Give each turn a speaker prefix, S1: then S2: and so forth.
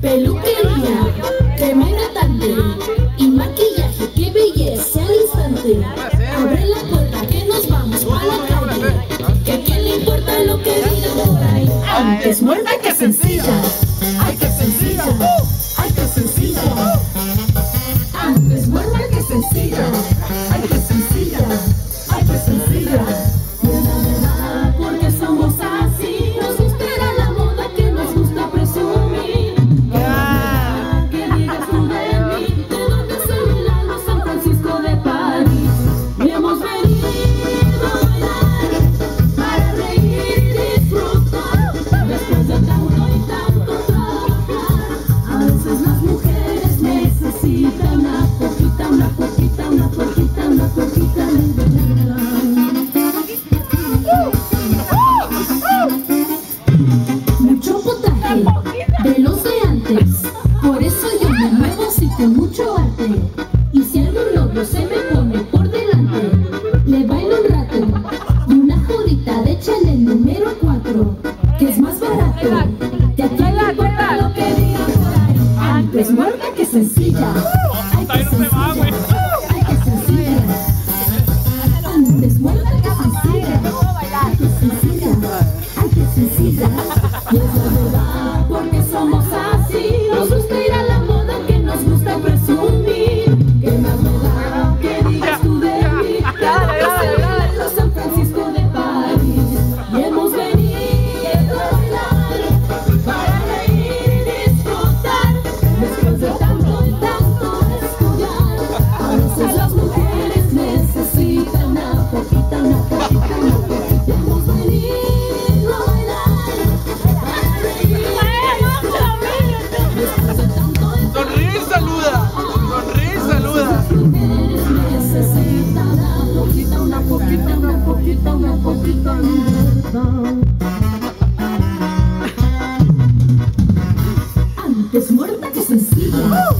S1: peluquería, tremenda tarde y maquillaje, qué belleza al instante. Abre la puerta que nos vamos para la calle, que a quién le importa lo que digan por ahí. Antes muerta que sencilla, ay que sencilla, ay que sencilla. Antes muerta que sencilla, ay que Por eso yo me muevo si con mucho arte. Y si algún logro se me pone por delante, le bailo un rato. Y una jodita de chale número 4, que es más barato. Te aquí importa lo que diga por. Antes muerta que sencilla. Antes muerta que sencilla.